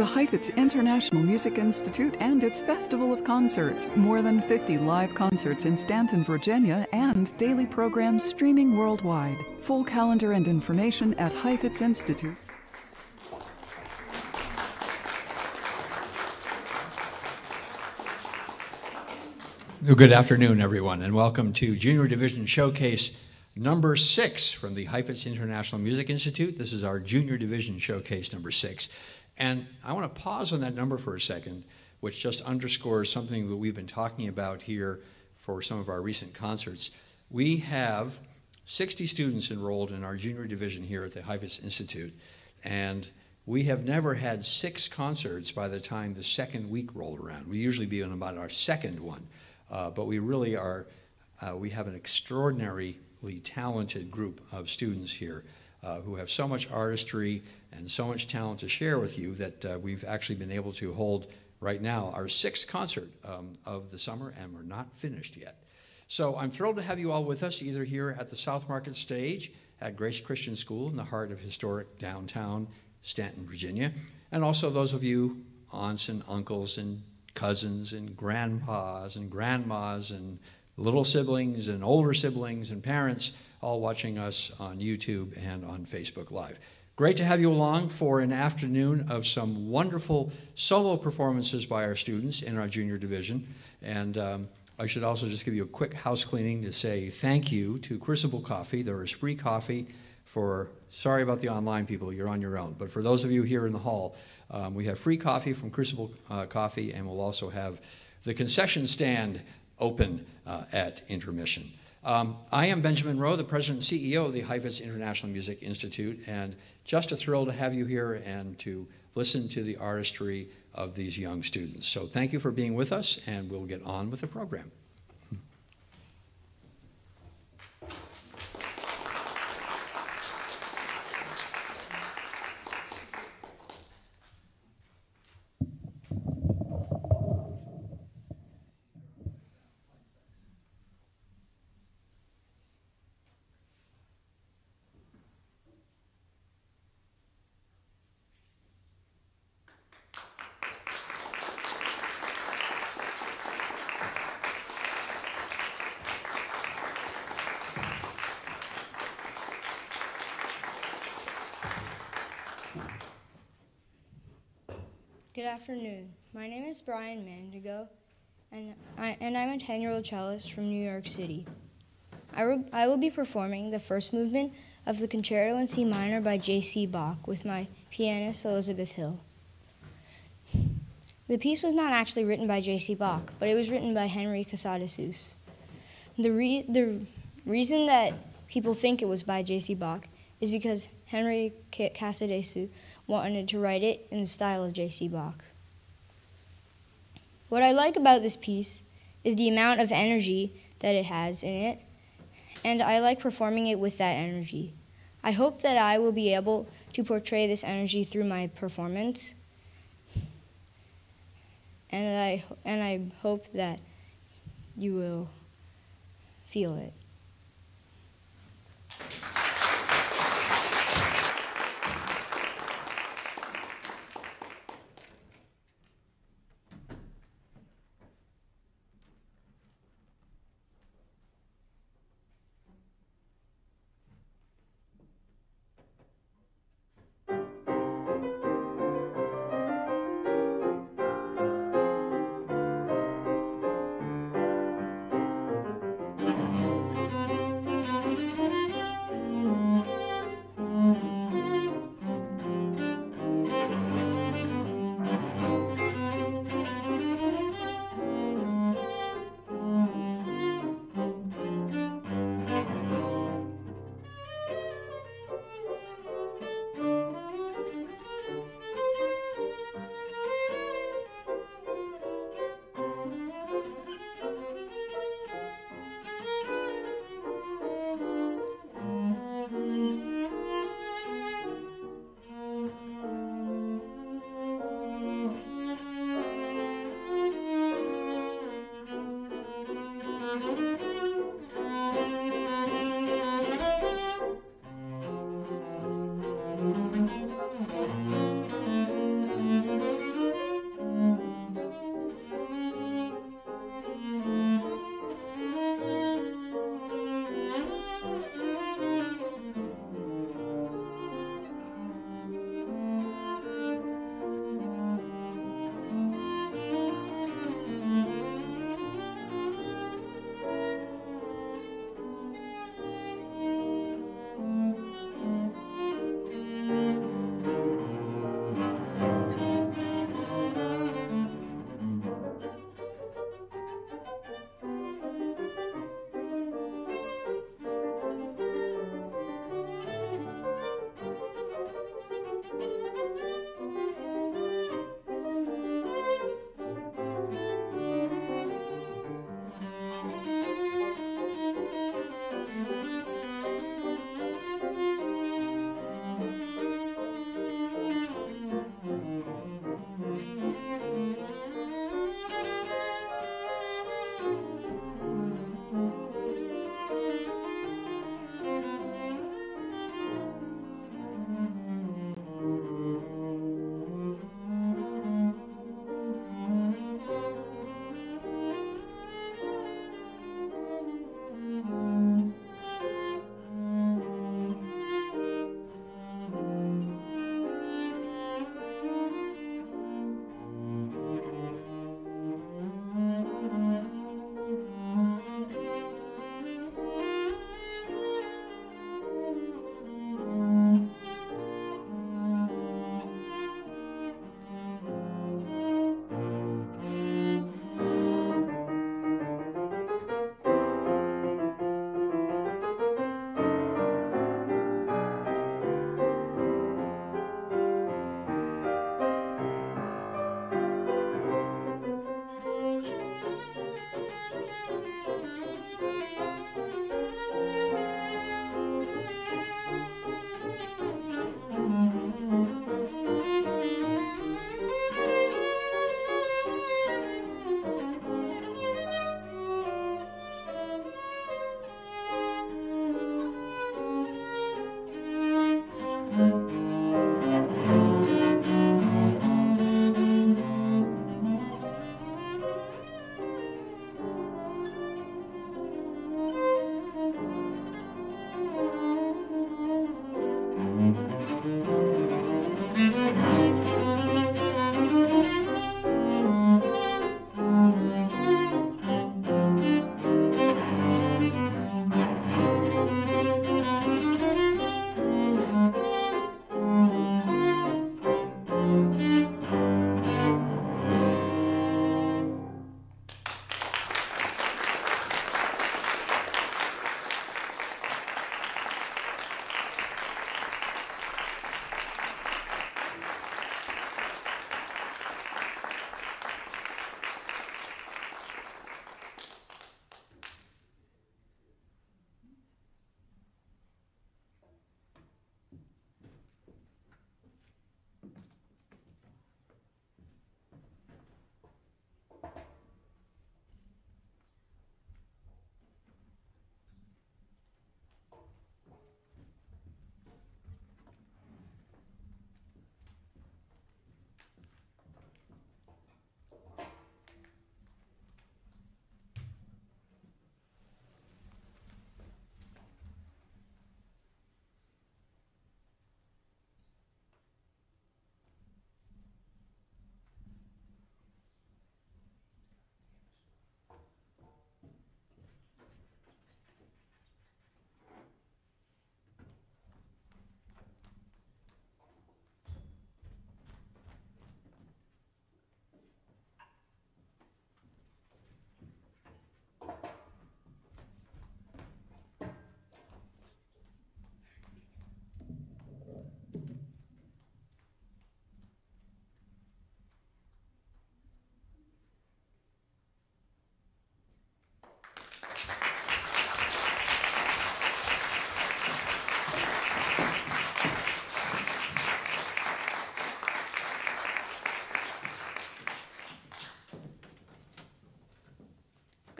the Heifetz International Music Institute and its Festival of Concerts. More than 50 live concerts in Staunton, Virginia, and daily programs streaming worldwide. Full calendar and information at Heifetz Institute. Good afternoon, everyone, and welcome to Junior Division Showcase number six from the Heifetz International Music Institute. This is our Junior Division Showcase number six. And I want to pause on that number for a second, which just underscores something that we've been talking about here for some of our recent concerts. We have 60 students enrolled in our junior division here at the Heifetz Institute, and we have never had six concerts by the time the second week rolled around. We usually be on about our second one. Uh, but we really are, uh, we have an extraordinarily talented group of students here uh, who have so much artistry and so much talent to share with you that uh, we've actually been able to hold right now our sixth concert um, of the summer, and we're not finished yet. So I'm thrilled to have you all with us, either here at the South Market stage at Grace Christian School in the heart of historic downtown Staunton, Virginia, and also those of you aunts and uncles and cousins and grandpas and grandmas and little siblings and older siblings and parents all watching us on YouTube and on Facebook Live. Great to have you along for an afternoon of some wonderful solo performances by our students in our junior division. And um, I should also just give you a quick house cleaning to say thank you to Crucible Coffee. There is free coffee for, sorry about the online people, you're on your own. But for those of you here in the hall, um, we have free coffee from Crucible uh, Coffee, and we'll also have the concession stand open uh, at intermission. Um, I am Benjamin Roe, the president and CEO of the Heifetz International Music Institute, and just a thrill to have you here and to listen to the artistry of these young students. So thank you for being with us, and we'll get on with the program. Good afternoon. My name is Brian Mandigo, and, I, and I'm a 10 year old cellist from New York City. I, re, I will be performing the first movement of the Concerto in C minor by J.C. Bach with my pianist Elizabeth Hill. The piece was not actually written by J.C. Bach, but it was written by Henry Casadesus. The, re, the reason that people think it was by J.C. Bach is because Henry Casadesus wanted to write it in the style of J.C. Bach. What I like about this piece is the amount of energy that it has in it, and I like performing it with that energy. I hope that I will be able to portray this energy through my performance, and I, and I hope that you will feel it.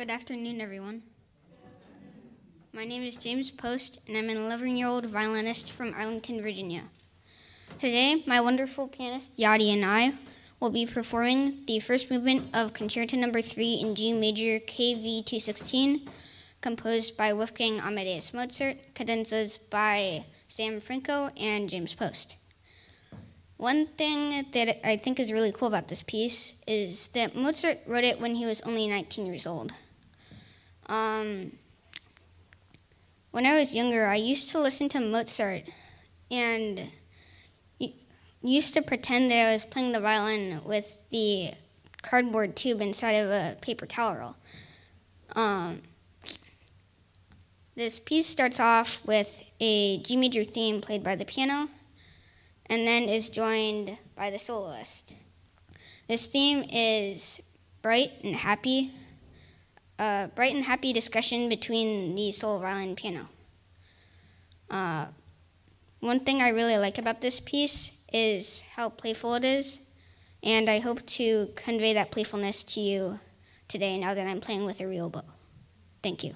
Good afternoon, everyone. My name is James Post, and I'm an 11 year old violinist from Arlington, Virginia. Today, my wonderful pianist Yadi and I will be performing the first movement of Concerto Number 3 in G major KV 216, composed by Wolfgang Amadeus Mozart, cadenzas by Sam Franko and James Post. One thing that I think is really cool about this piece is that Mozart wrote it when he was only 19 years old. Um, when I was younger, I used to listen to Mozart and used to pretend that I was playing the violin with the cardboard tube inside of a paper towel roll. Um, this piece starts off with a G major theme played by the piano and then is joined by the soloist. This theme is bright and happy, a bright and happy discussion between the solo violin and piano. Uh, one thing I really like about this piece is how playful it is, and I hope to convey that playfulness to you today now that I'm playing with a real bow. Thank you.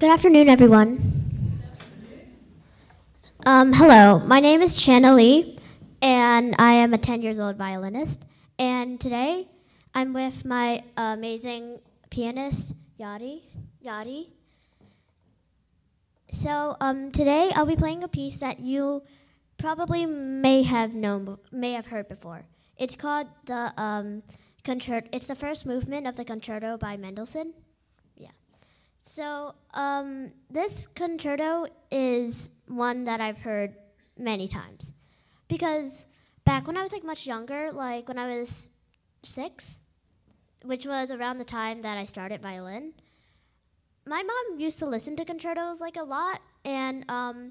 Good afternoon, everyone. Um, hello, my name is Channa Lee, and I am a 10 years old violinist. And today I'm with my amazing pianist, Yadi. Yadi. So um, today I'll be playing a piece that you probably may have known, may have heard before. It's called the um, concerto. It's the first movement of the concerto by Mendelssohn. So, um, this concerto is one that I've heard many times. Because back when I was like much younger, like when I was six, which was around the time that I started violin, my mom used to listen to concertos like a lot, and um,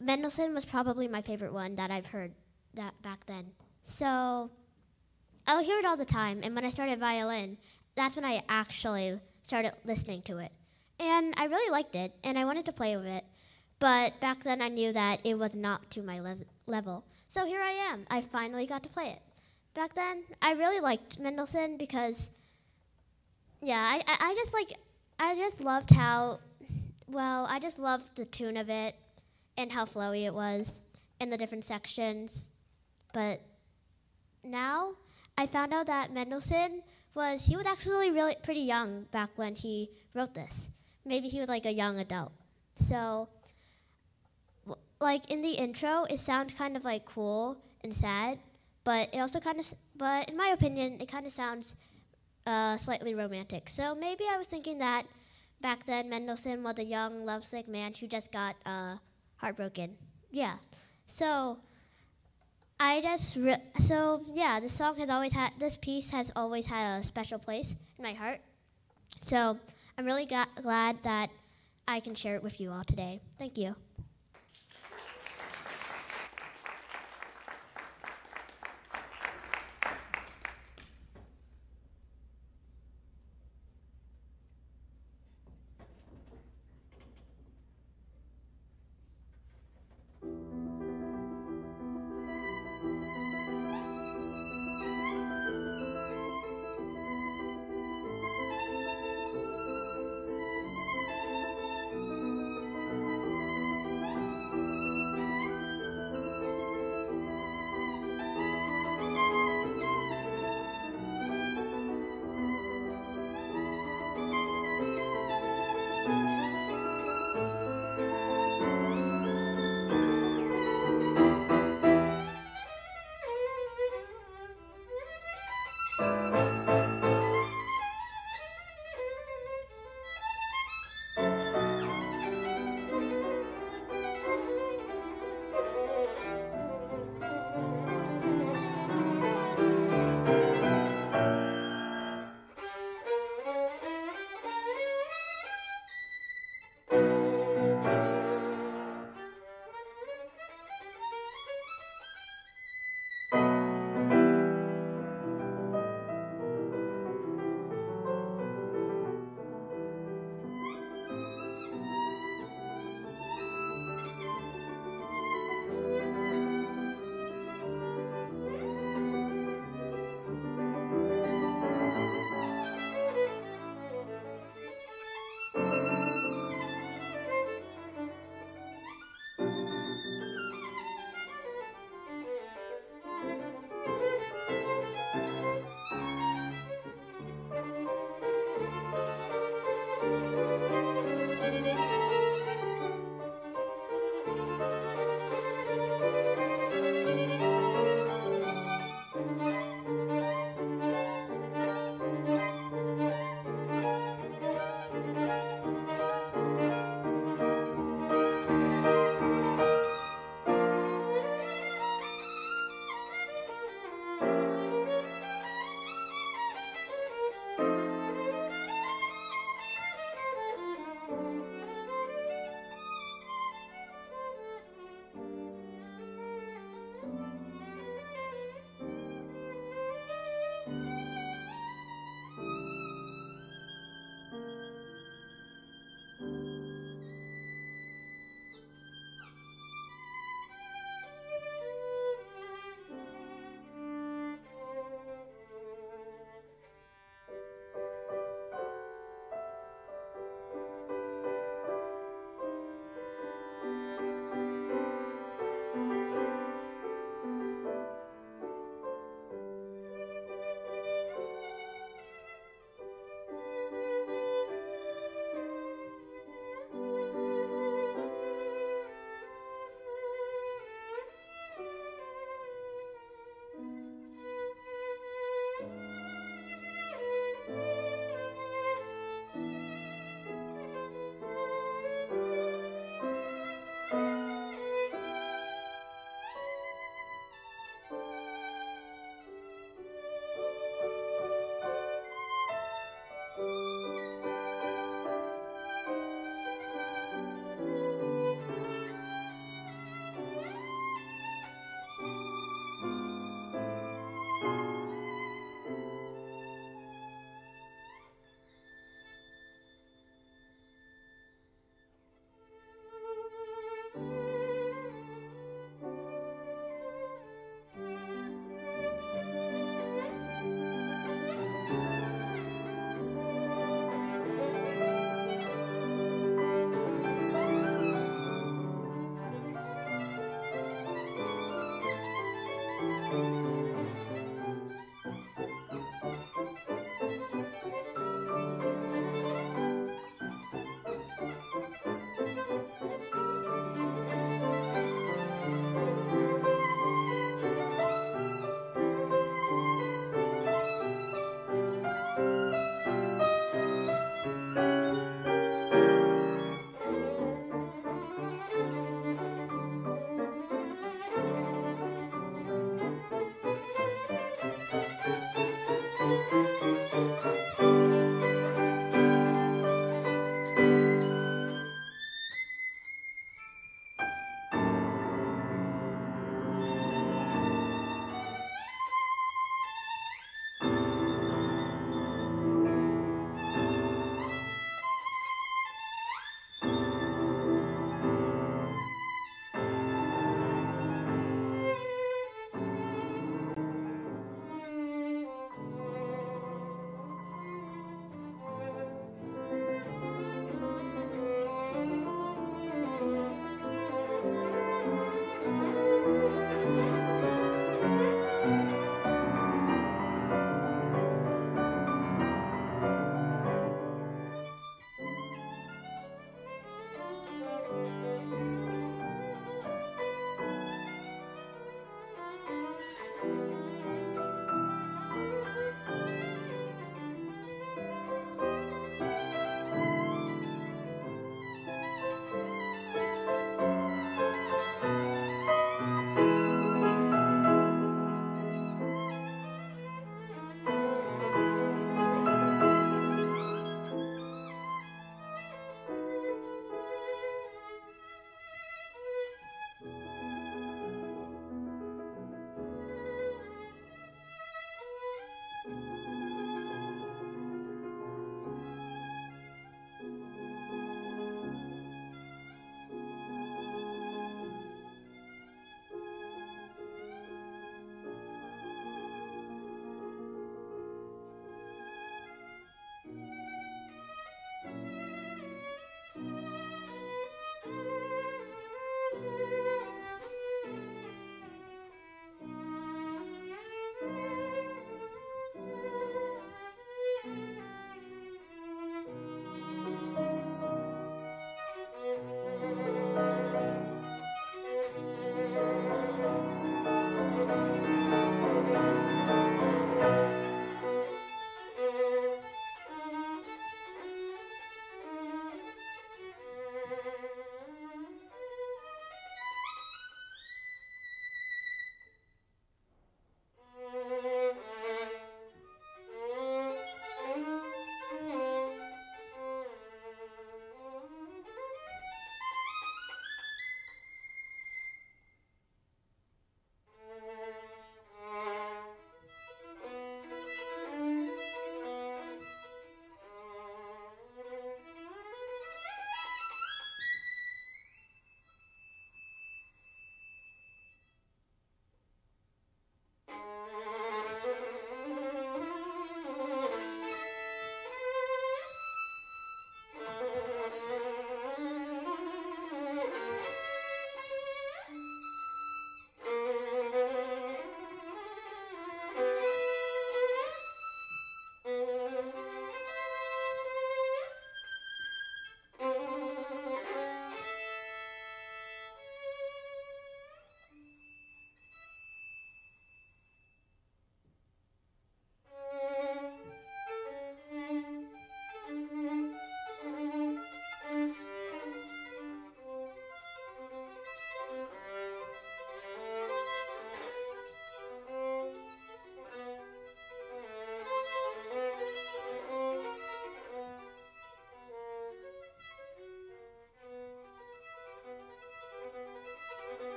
Mendelssohn was probably my favorite one that I've heard that back then. So I'll hear it all the time, and when I started violin, that's when I actually started listening to it. And I really liked it, and I wanted to play with it. But back then I knew that it was not to my le- level. So here I am. I finally got to play it. Back then, I really liked Mendelssohn because, yeah, I, I, I just like, I just loved how, well, I just loved the tune of it and how flowy it was and the different sections. But now I found out that Mendelssohn was, he was actually really pretty young back when he wrote this maybe he was like a young adult. So, like in the intro, it sounds kind of like cool and sad, but it also kind of, but in my opinion, it kind of sounds uh, slightly romantic. So maybe I was thinking that back then Mendelssohn was a young, lovesick man who just got uh, heartbroken. Yeah. So I just re- so yeah, this song has always had this piece has always had a special place in my heart. So I'm really glad that I can share it with you all today. Thank you.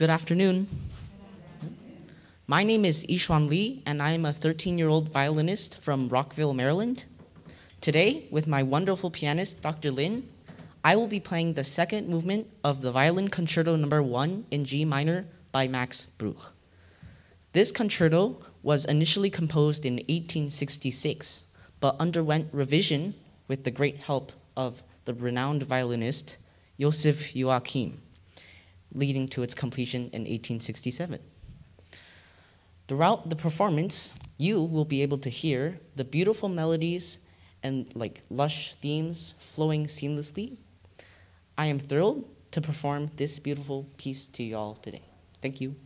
Good afternoon. My name is Yixuan Li, and I am a 13 year old violinist from Rockville, Maryland. Today, with my wonderful pianist, Dr. Lin, I will be playing the second movement of the Violin Concerto Number 1 in G minor by Max Bruch. This concerto was initially composed in 1866, but underwent revision with the great help of the renowned violinist Joseph Joachim, leading to its completion in 1867. Throughout the performance, you will be able to hear the beautiful melodies and like lush themes flowing seamlessly. I am thrilled to perform this beautiful piece to y'all today. Thank you.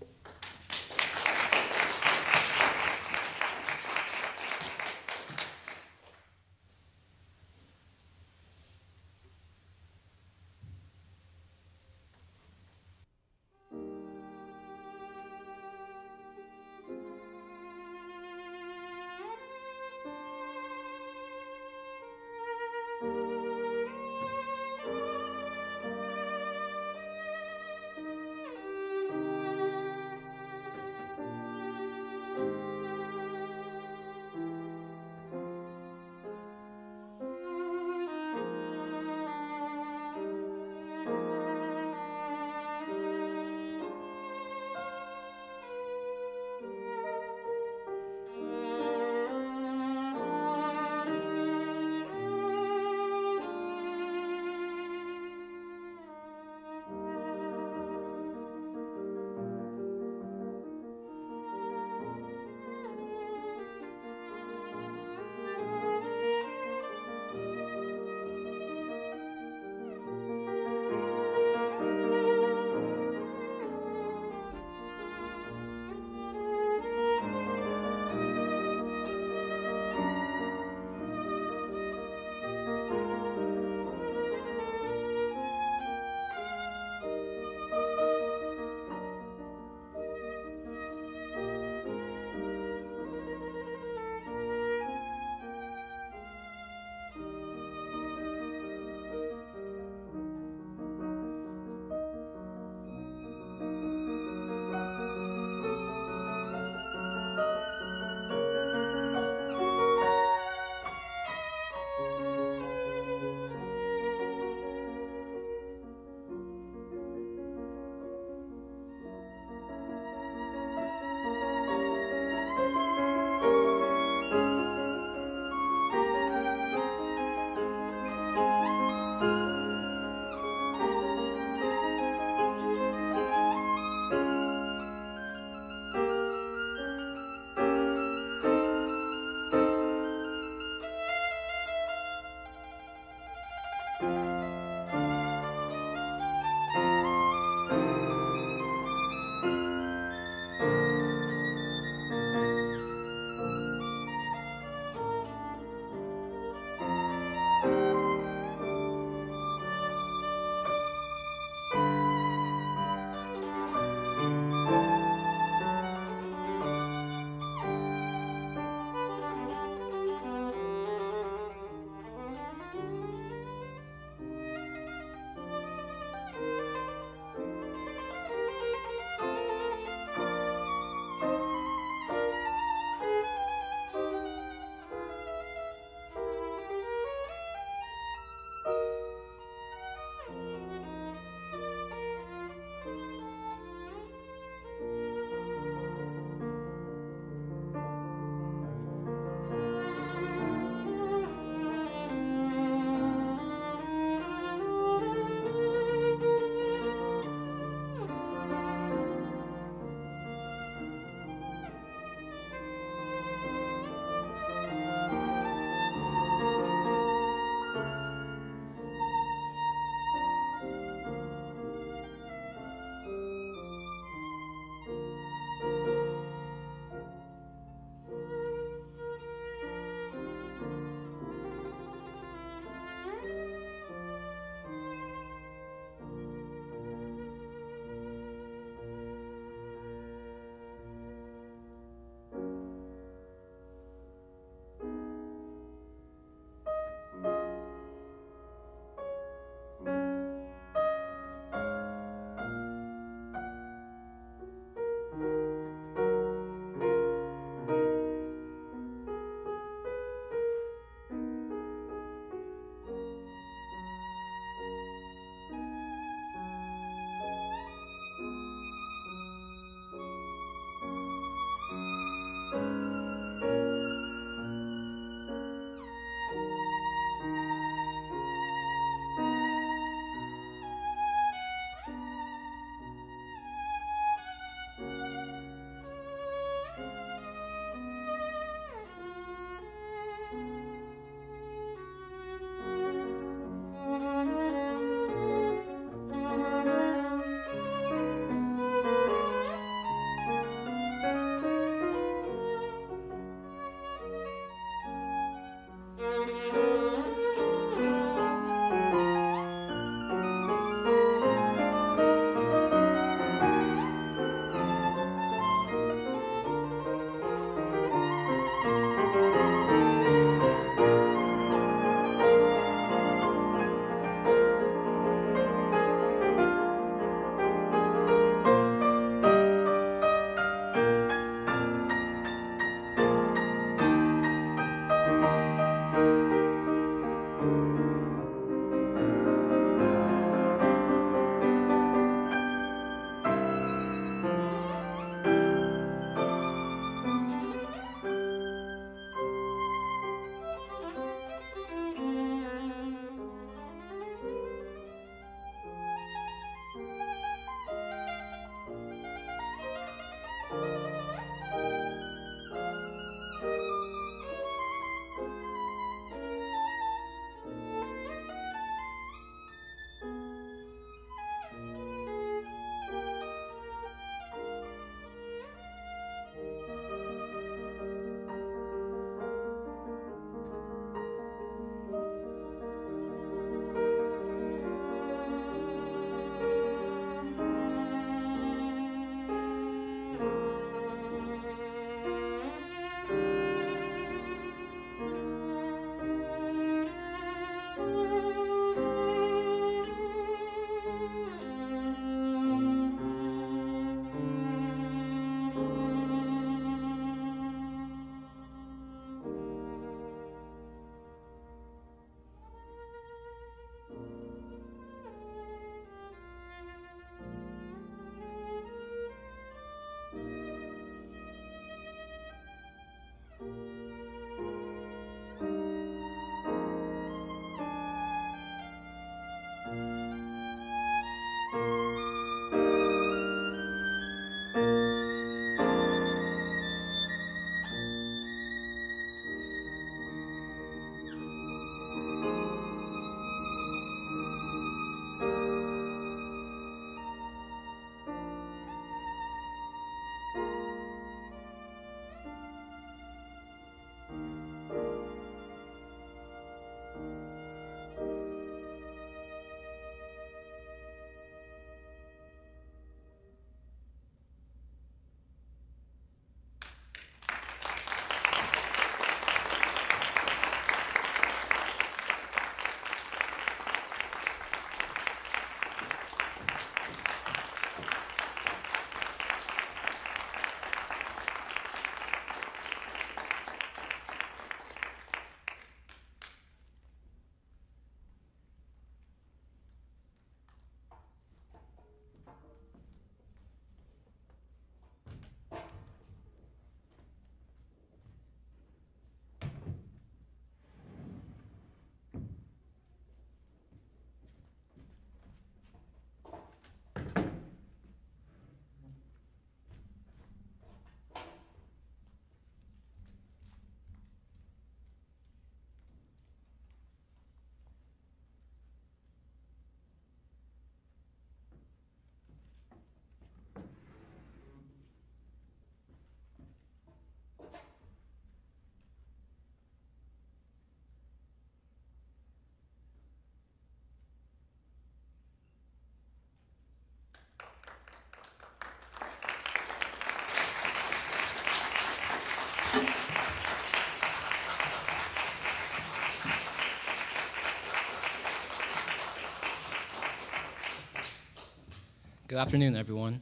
Good afternoon, everyone.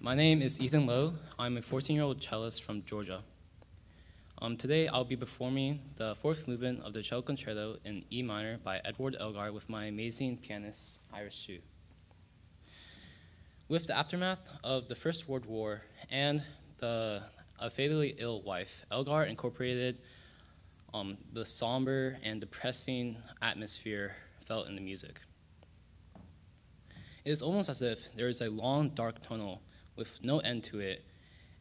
My name is Ethan Lo. I'm a 14 year old cellist from Georgia. Um, today, I'll be performing the fourth movement of the Cello Concerto in E minor by Edward Elgar with my amazing pianist, Iris Hsu. With the aftermath of the First World War and the, a fatally ill wife, Elgar incorporated um, the somber and depressing atmosphere felt in the music. It is almost as if there is a long, dark tunnel with no end to it,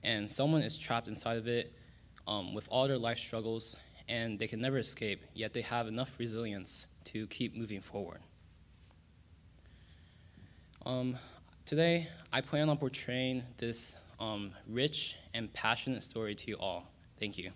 and someone is trapped inside of it um, with all their life struggles, and they can never escape, yet they have enough resilience to keep moving forward. Um, today, I plan on portraying this um, rich and passionate story to you all. Thank you.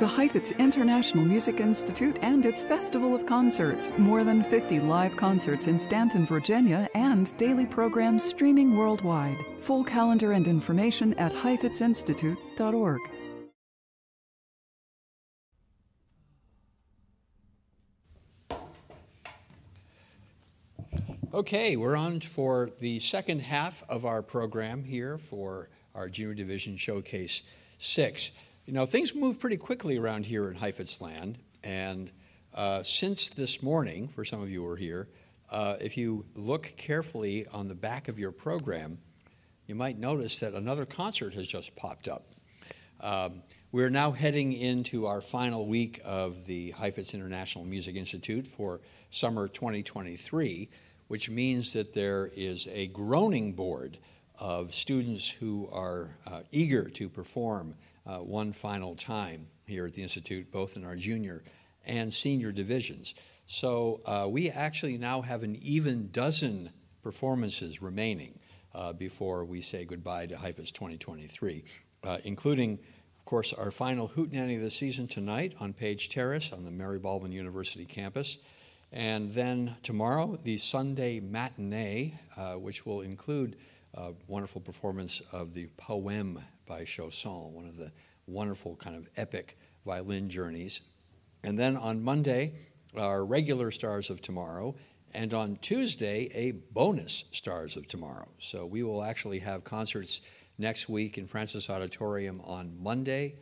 The Heifetz International Music Institute and its Festival of Concerts. More than 50 live concerts in Staunton, Virginia, and daily programs streaming worldwide. Full calendar and information at heifetzinstitute.org. Okay, we're on for the second half of our program here for our Junior Division Showcase 6. You know, things move pretty quickly around here in Heifetz land, and uh, since this morning, for some of you who are here, uh, if you look carefully on the back of your program, you might notice that another concert has just popped up. Um, we're now heading into our final week of the Heifetz International Music Institute for summer 2023 which means that there is a groaning board of students who are uh, eager to perform uh, one final time here at the Institute, both in our junior and senior divisions. So uh, we actually now have an even dozen performances remaining uh, before we say goodbye to Heifetz 2023, uh, including, of course, our final hootenanny of the season tonight on Page Terrace on the Mary Baldwin University campus. And then tomorrow, the Sunday matinee, uh, which will include a wonderful performance of the Poème by Chausson, one of the wonderful kind of epic violin journeys. And then on Monday, our regular Stars of Tomorrow, and on Tuesday, a bonus Stars of Tomorrow. So we will actually have concerts next week in Francis Auditorium on Monday,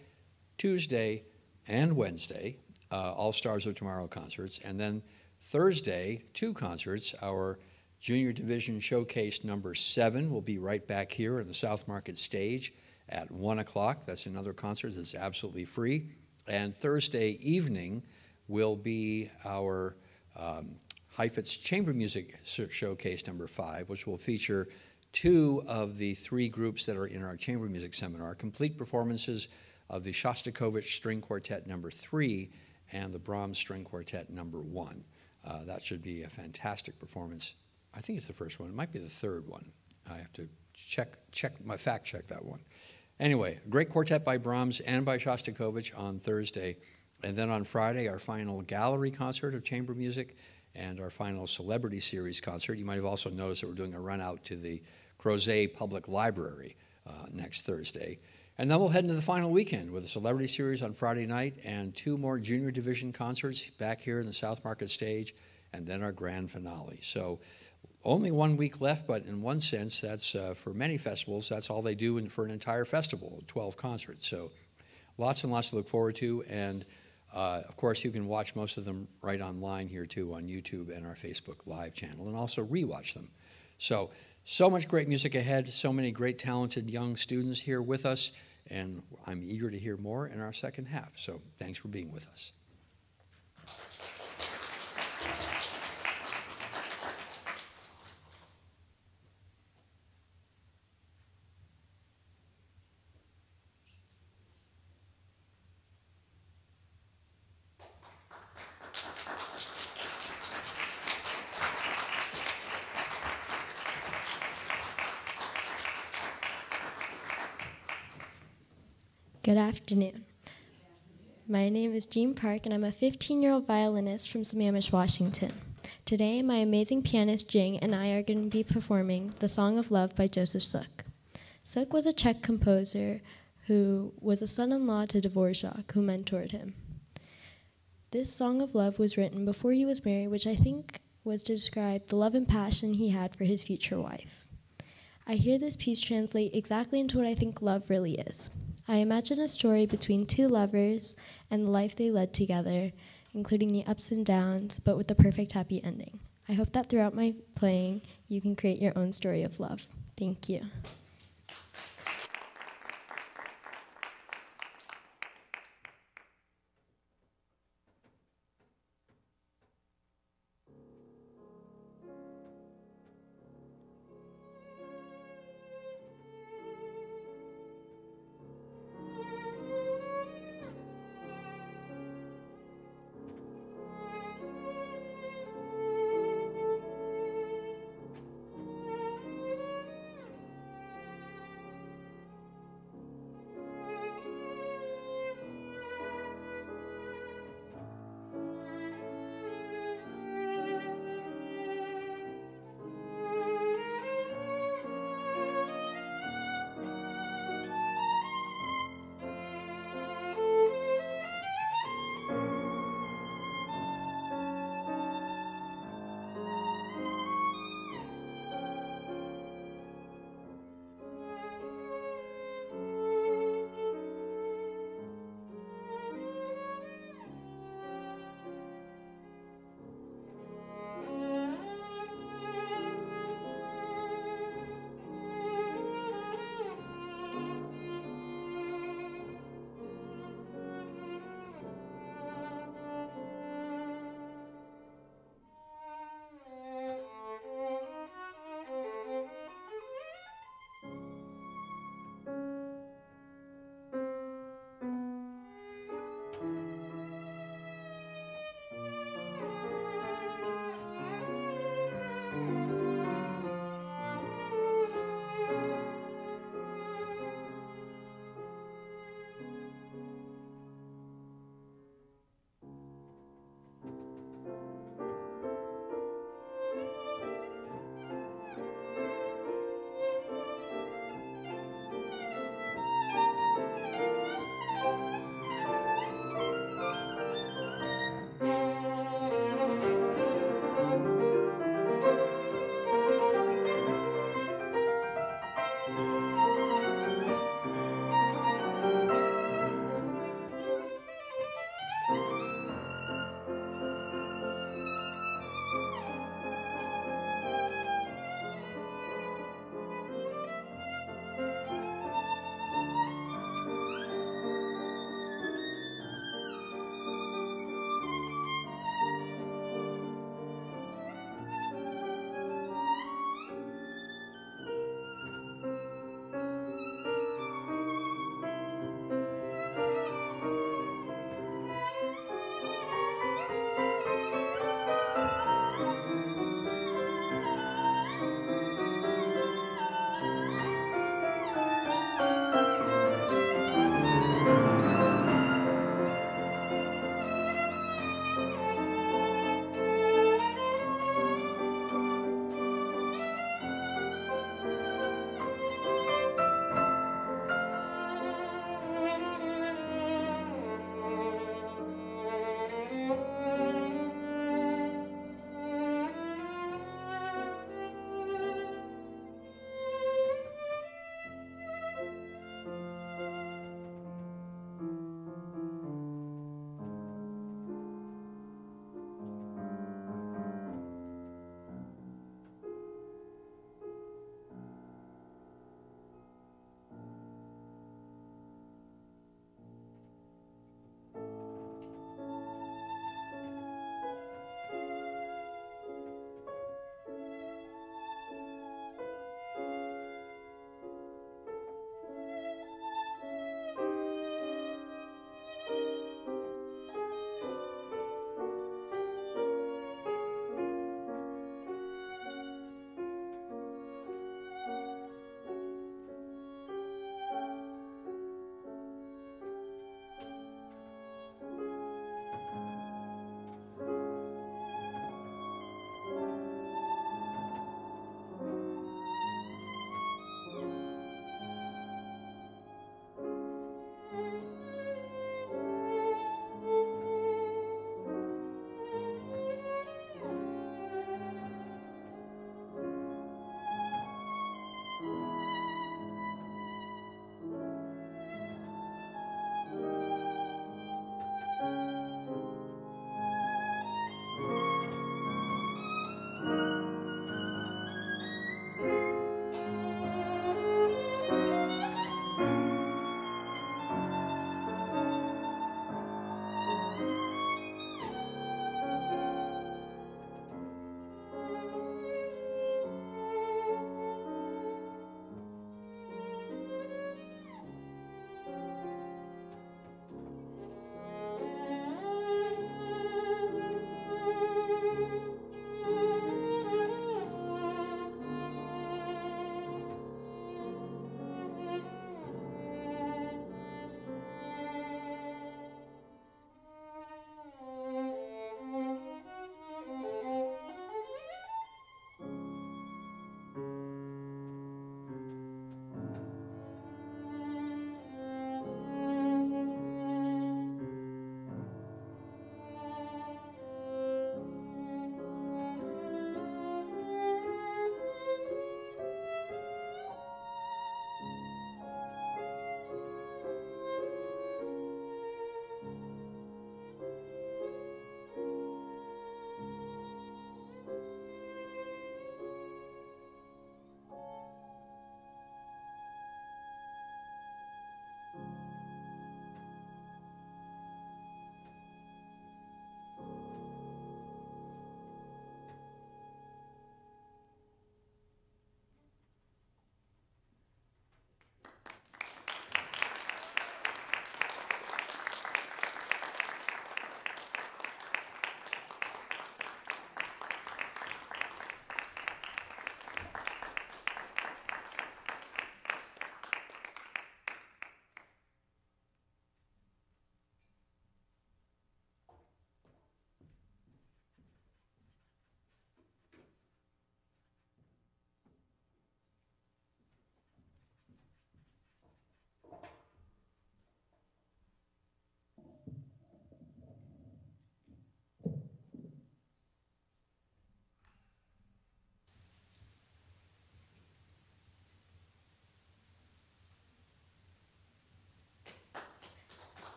Tuesday, and Wednesday, uh, all Stars of Tomorrow concerts. And then Thursday, two concerts. Our Junior Division Showcase number seven will be right back here in the South Market stage at 1 o'clock. That's another concert that's absolutely free. And Thursday evening will be our um, Heifetz Chamber Music Showcase number five, which will feature two of the three groups that are in our chamber music seminar complete performances of the Shostakovich String Quartet number three and the Brahms String Quartet number one. Uh, that should be a fantastic performance. I think it's the first one. It might be the third one. I have to check check my fact check that one. Anyway, great quartet by Brahms and by Shostakovich on Thursday, and then on Friday our final gallery concert of chamber music and our final celebrity series concert. You might have also noticed that we're doing a run out to the Crozet Public Library uh, next Thursday. And then we'll head into the final weekend with a celebrity series on Friday night and two more junior division concerts back here in the South Market stage, and then our grand finale. So only one week left, but in one sense, that's uh, for many festivals, that's all they do in, for an entire festival 12 concerts. So lots and lots to look forward to. And uh, of course, you can watch most of them right online here too on YouTube and our Facebook Live channel, and also rewatch them. So, so much great music ahead, so many great, talented young students here with us and I'm eager to hear more in our second half. So thanks for being with us. Good afternoon. My name is Jeanne Park, and I'm a 15 year old violinist from Sammamish, Washington. Today, my amazing pianist Jing and I are going to be performing The Song of Love by Josef Suk. Suk was a Czech composer who was a son in law to Dvorak, who mentored him. This Song of Love was written before he was married, which I think was to describe the love and passion he had for his future wife. I hear this piece translate exactly into what I think love really is. I imagine a story between two lovers and the life they led together, including the ups and downs, but with the perfect happy ending. I hope that throughout my playing, you can create your own story of love. Thank you.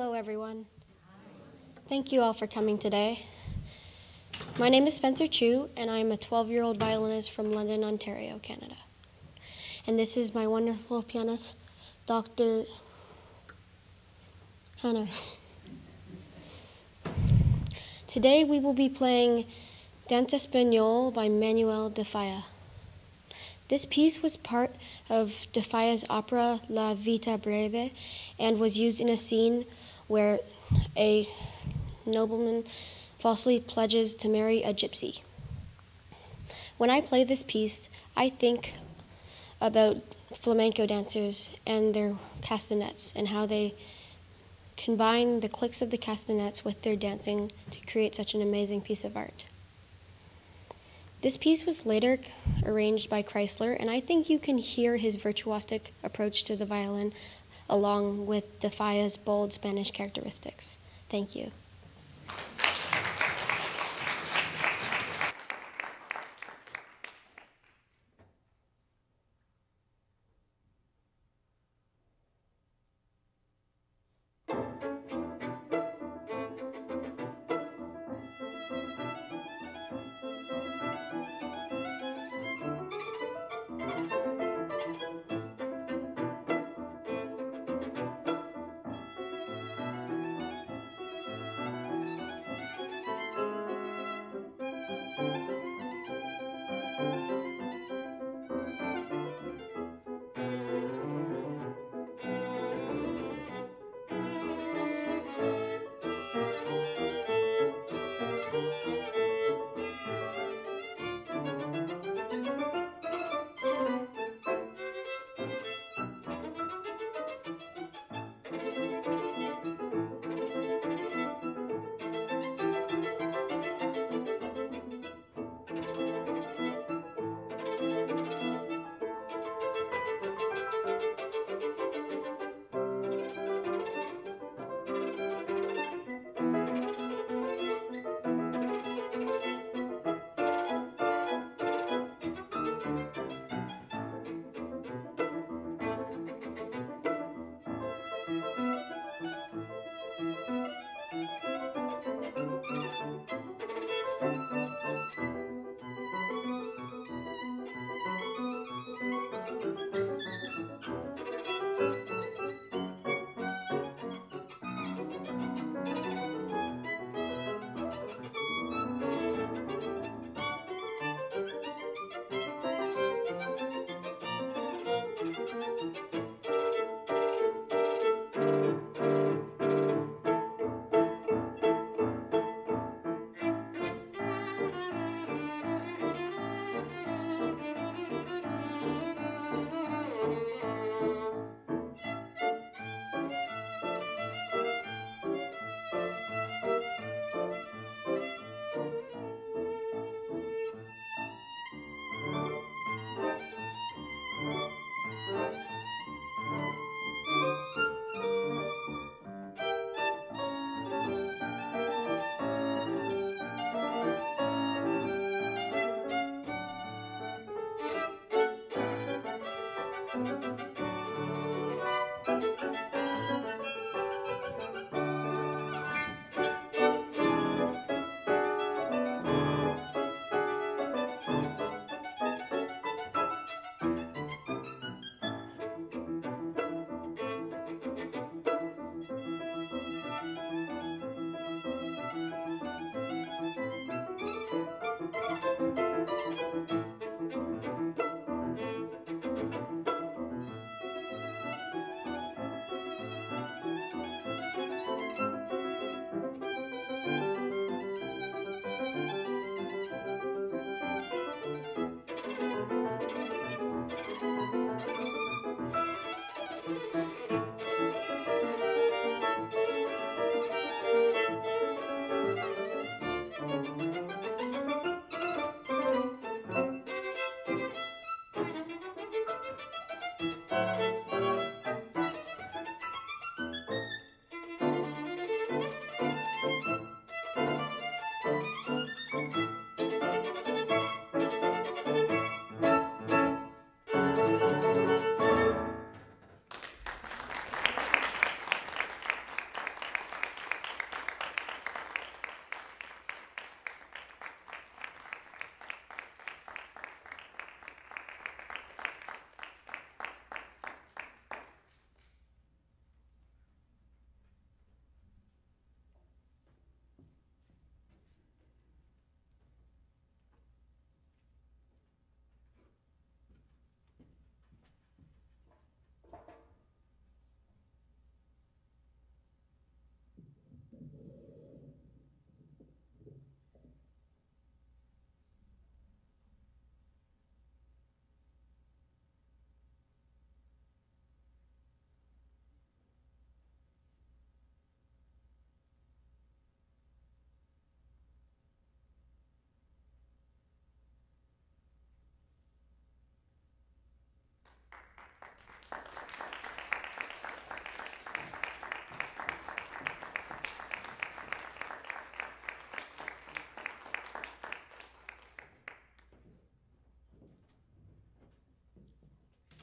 Everyone. Thank you all for coming today. My name is Spencer Chu, and I'm a 12 year old violinist from London, Ontario, Canada. And this is my wonderful pianist, Dr. Hanner. Today we will be playing Danse Espagnole by Manuel de Falla. This piece was part of de Falla's opera La Vida Breve and was used in a scene where a nobleman falsely pledges to marry a gypsy. When I play this piece, I think about flamenco dancers and their castanets and how they combine the clicks of the castanets with their dancing to create such an amazing piece of art. This piece was later arranged by Kreisler, and I think you can hear his virtuosic approach to the violin along with de Falla's bold Spanish characteristics. Thank you.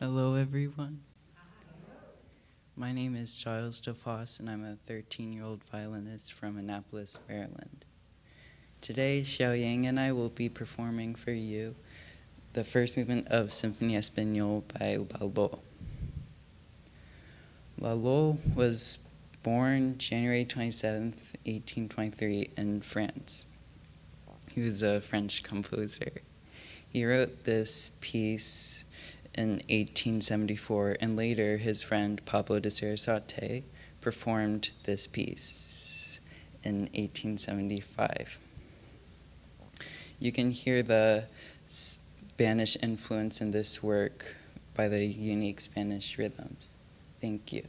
Hello, everyone. My name is Jiles Defosse, and I'm a 13 year old violinist from Annapolis, Maryland. Today, Hsiao-Ying and I will be performing for you the first movement of Symphony Espagnole by Lalo. Lalo was born January 27, 1823, in France. He was a French composer. He wrote this piece in 1874, and later his friend Pablo de Sarasate performed this piece in 1875. You can hear the Spanish influence in this work by the unique Spanish rhythms. Thank you.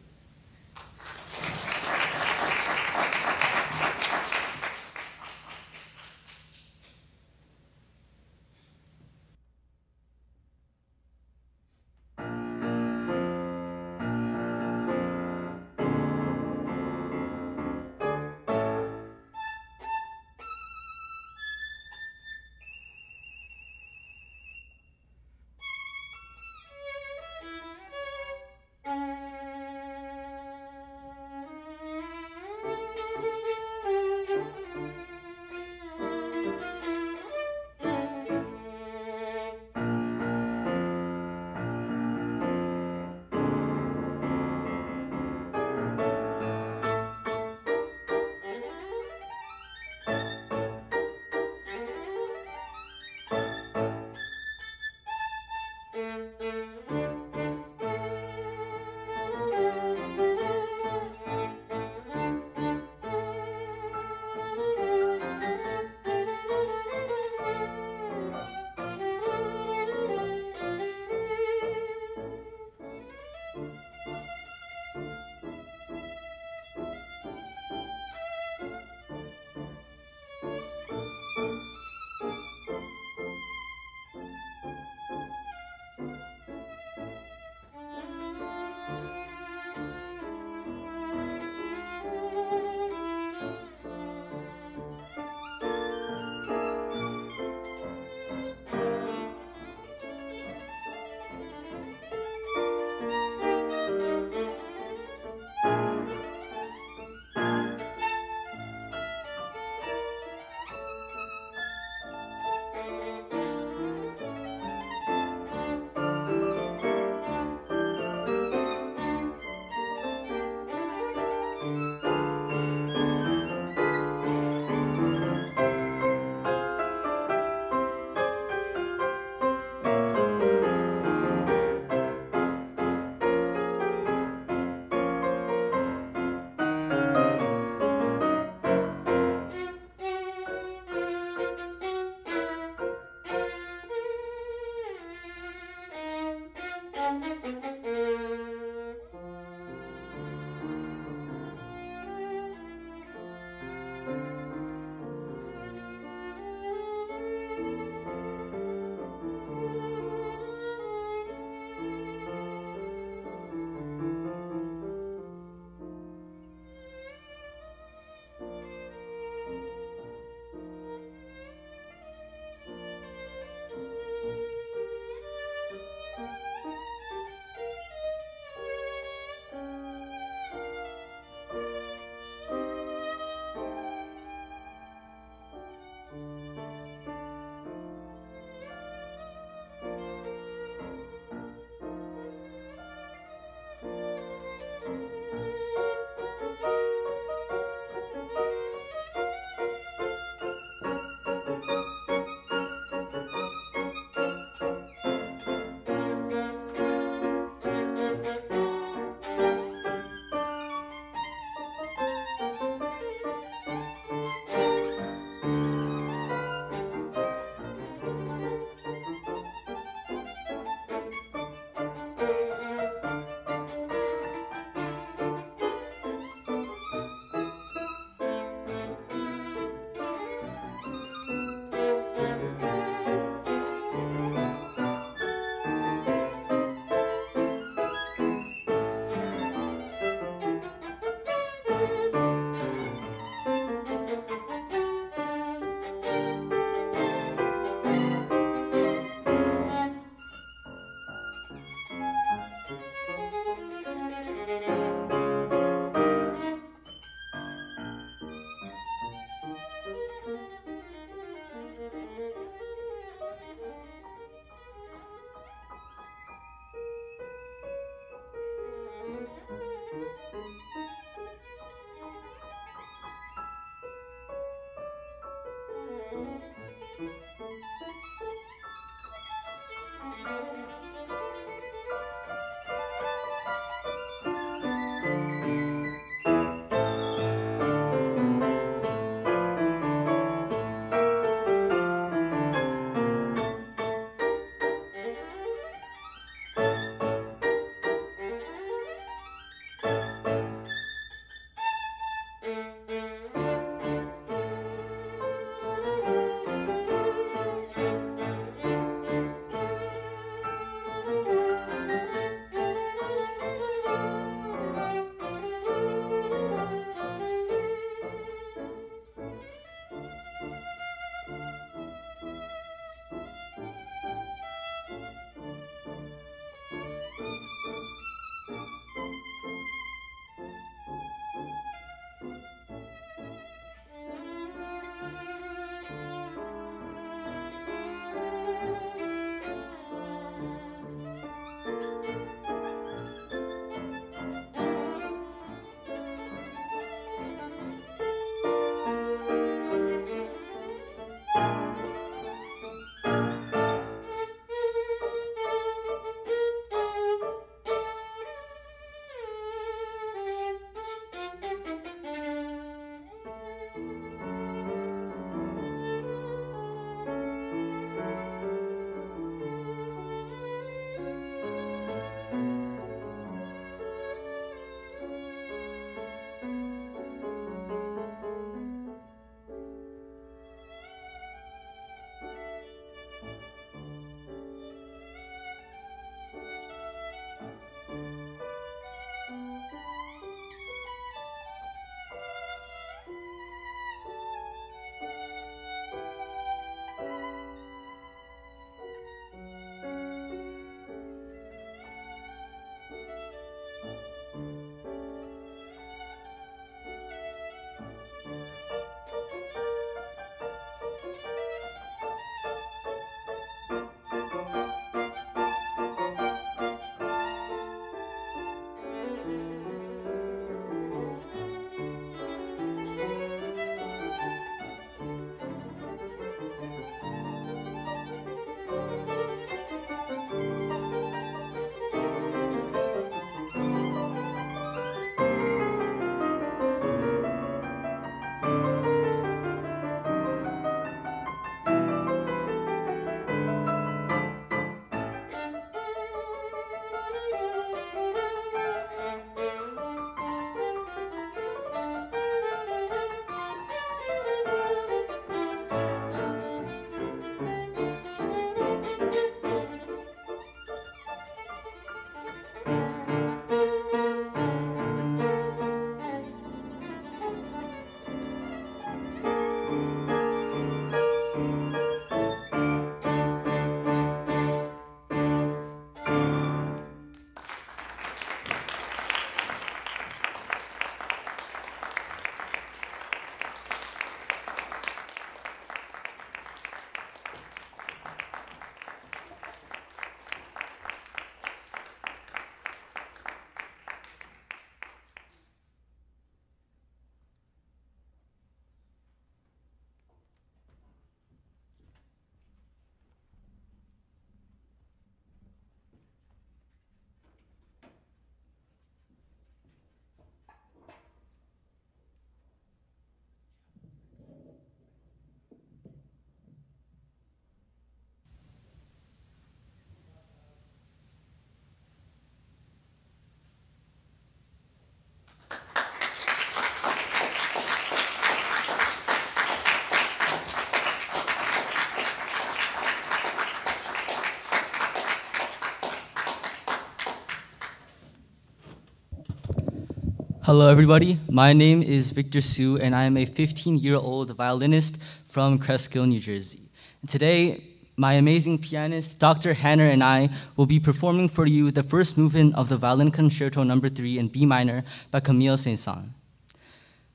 Hello, everybody. My name is Victor Su, and I am a 15 year old violinist from Cresskill, New Jersey. And today, my amazing pianist, Dr. Hanner, and I will be performing for you the first movement of the Violin Concerto Number no. 3 in B minor by Camille Saint-Saëns.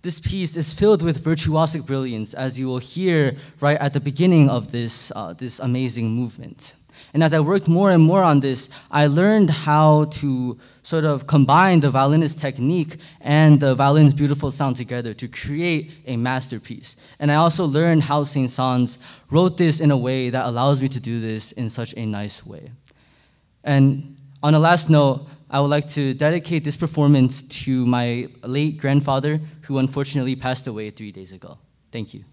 This piece is filled with virtuosic brilliance, as you will hear right at the beginning of this, uh, this amazing movement. And as I worked more and more on this, I learned how to sort of combine the violinist technique and the violin's beautiful sound together to create a masterpiece. And I also learned how Saint Saëns wrote this in a way that allows me to do this in such a nice way. And on a last note, I would like to dedicate this performance to my late grandfather, who unfortunately passed away three days ago. Thank you.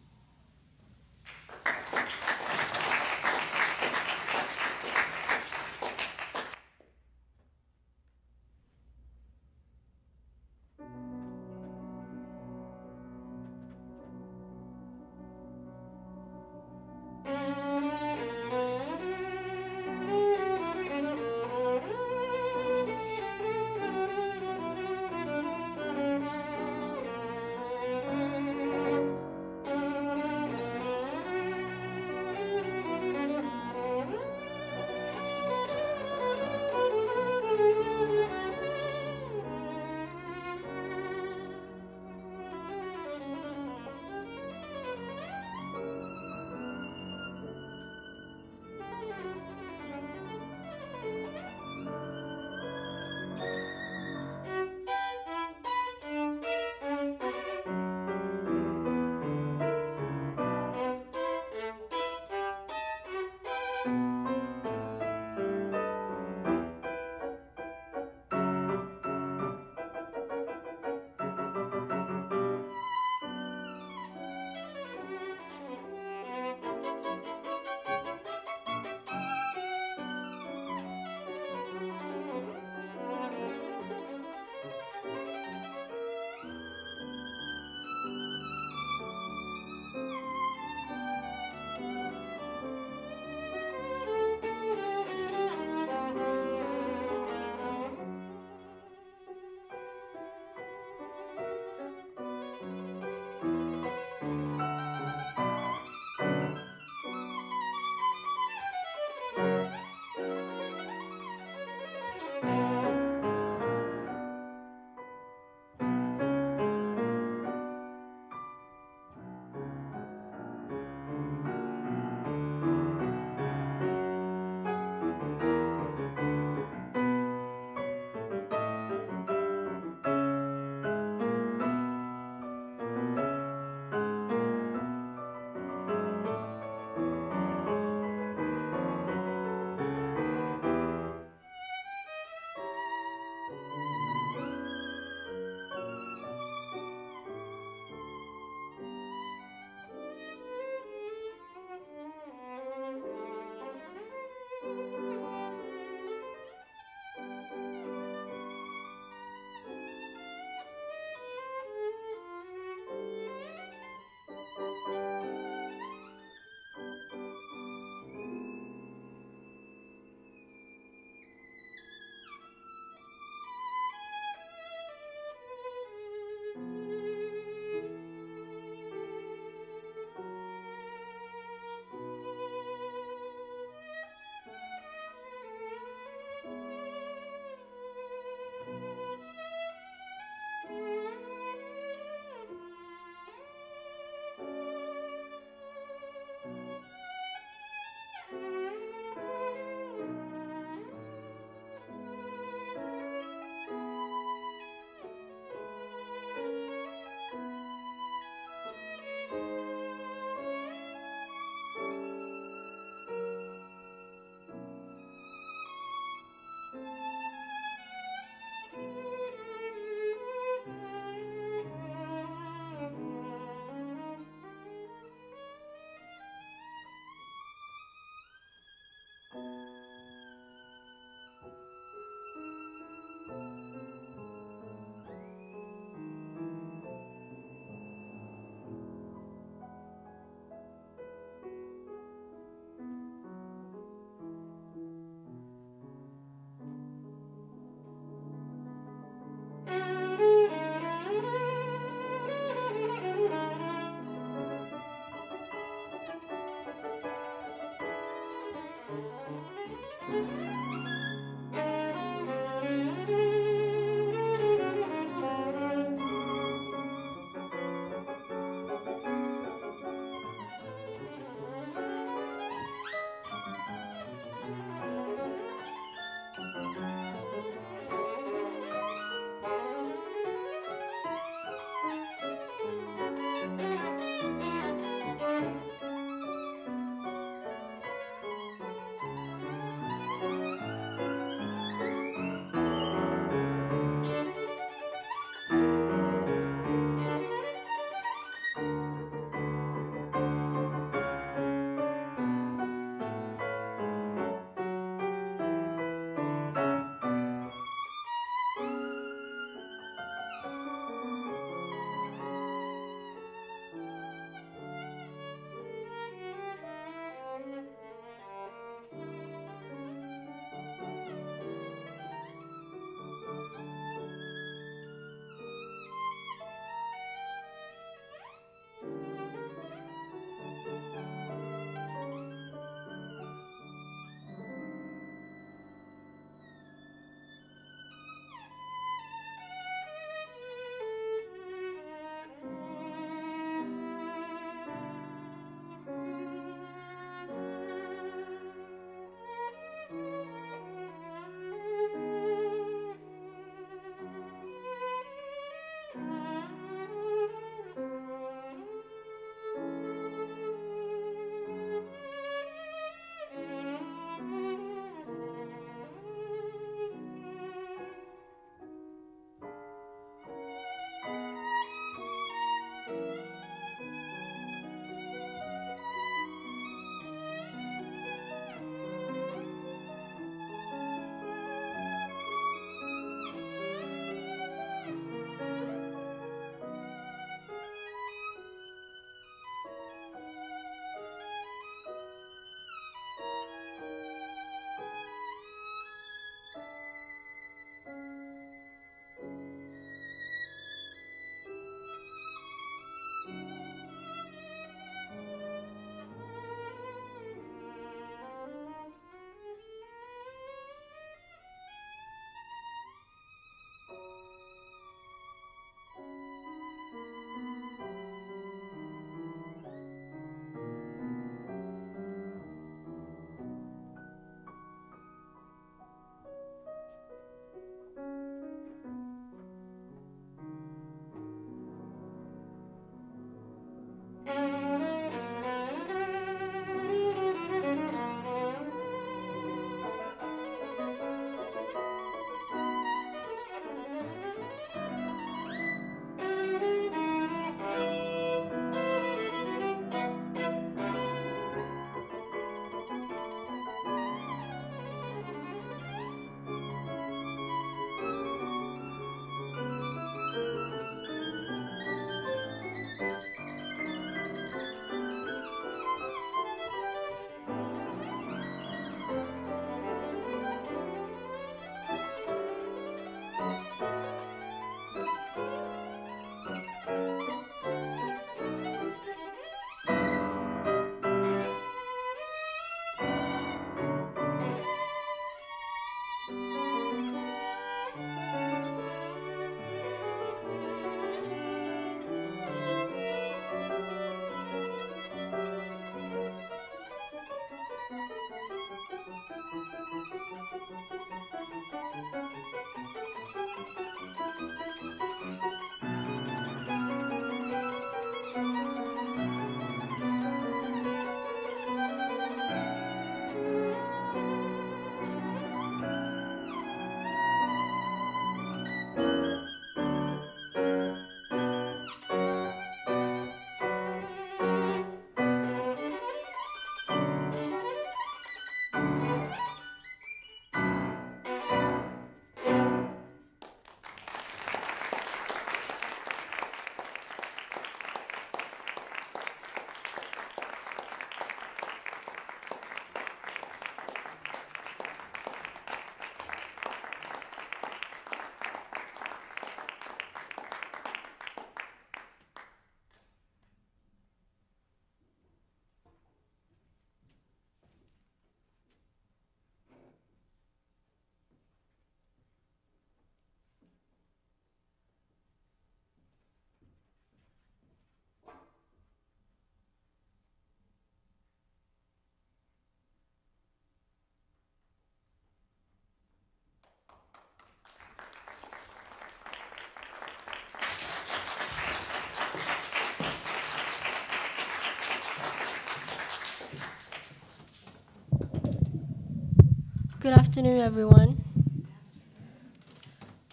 Good afternoon, everyone.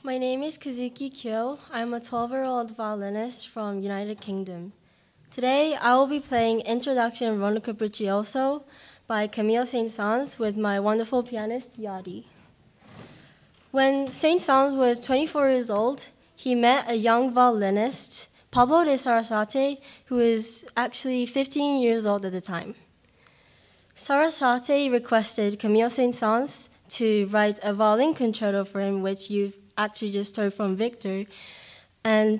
My name is Kazuki Kyo. I'm a 12-year-old violinist from United Kingdom. Today, I will be playing Introduction Rondo Capriccioso by Camille Saint-Saëns with my wonderful pianist, Yadi. When Saint-Saëns was 24 years old, he met a young violinist, Pablo de Sarasate, who was actually 15 years old at the time. Sarasate requested Camille Saint-Saëns to write a violin concerto for him, which you've actually just heard from Victor. And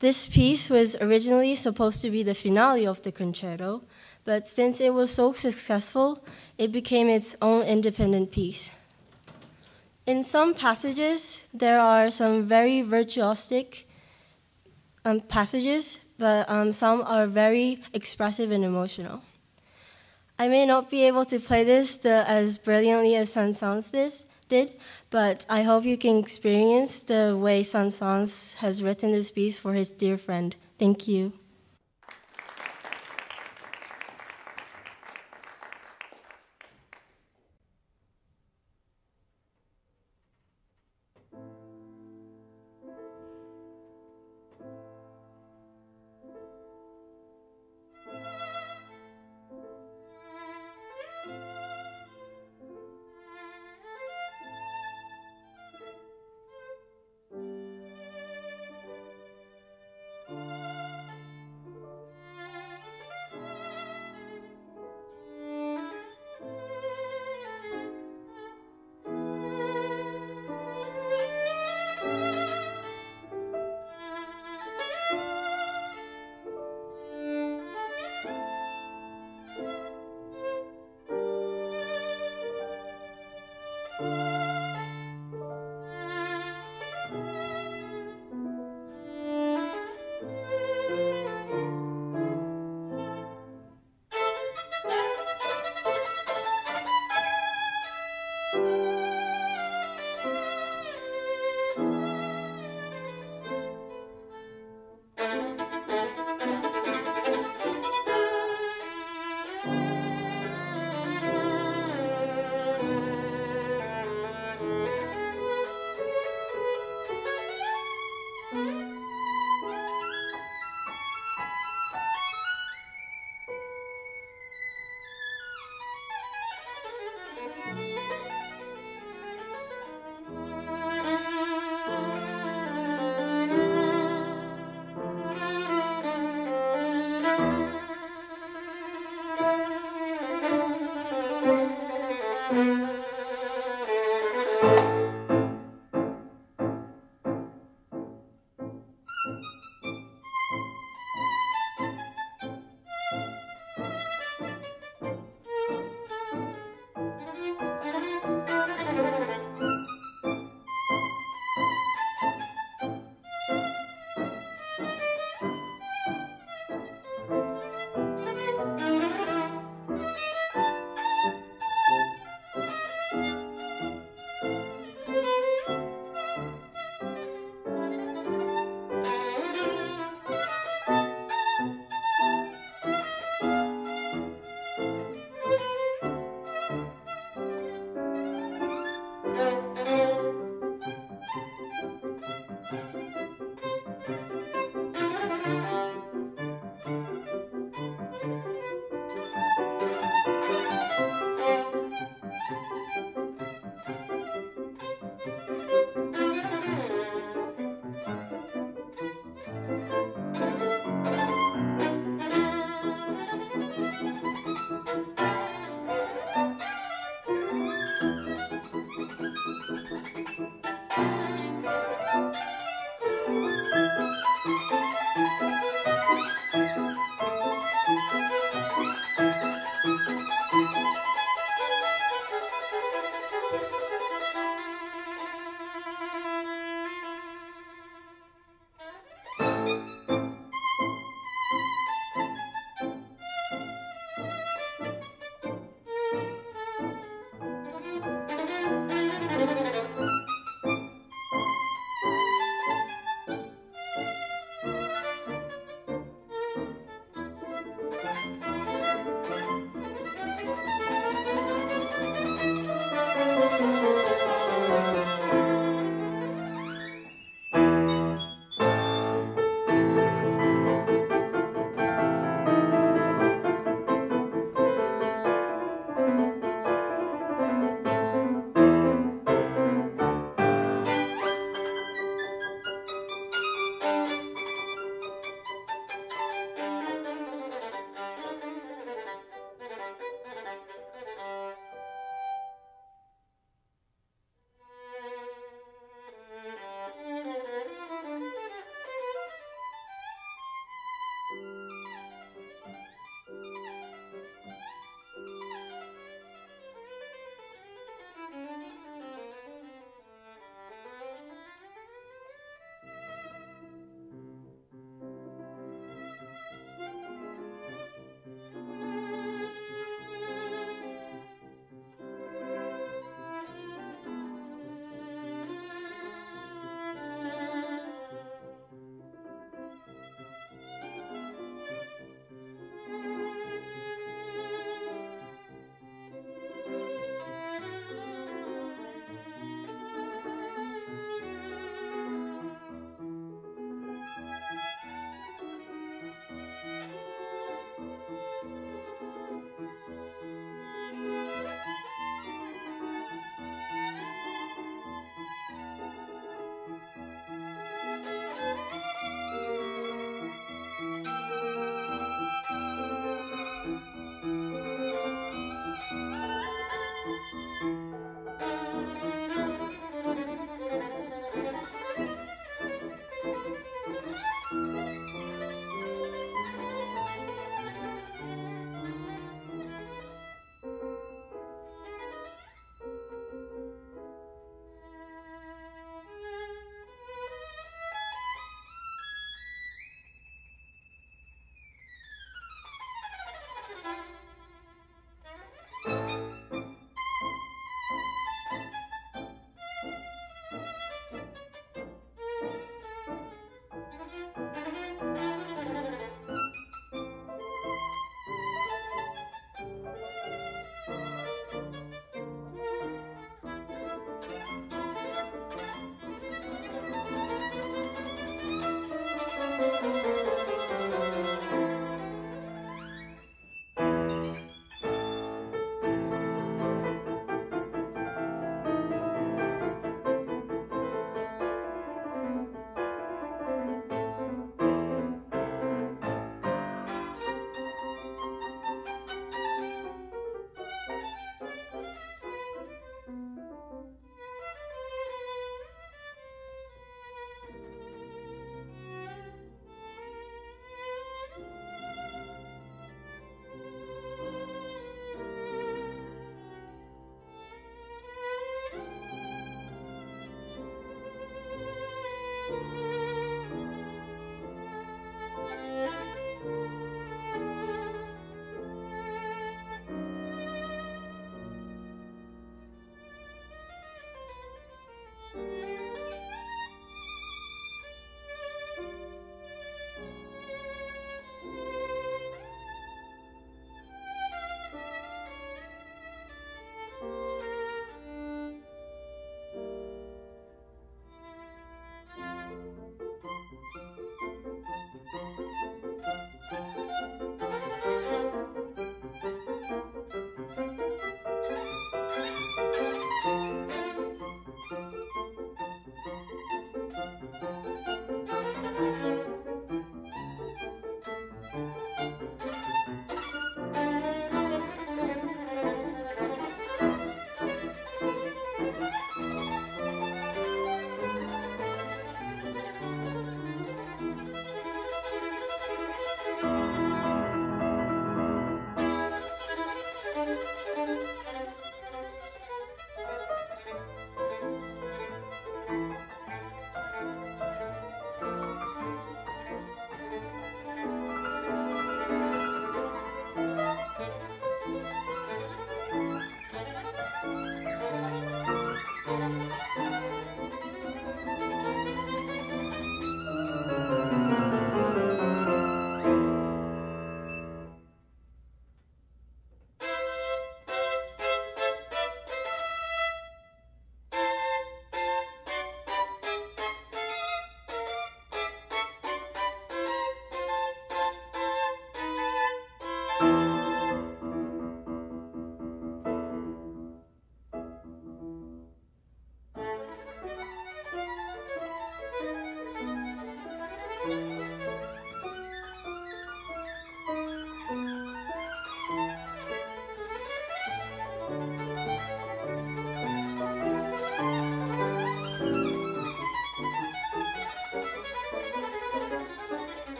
this piece was originally supposed to be the finale of the concerto, but since it was so successful, it became its own independent piece. In some passages, there are some very virtuosic um, passages, but um, some are very expressive and emotional. I may not be able to play this the, as brilliantly as Saint-Saëns this did, but I hope you can experience the way Saint-Saëns has written this piece for his dear friend. Thank you.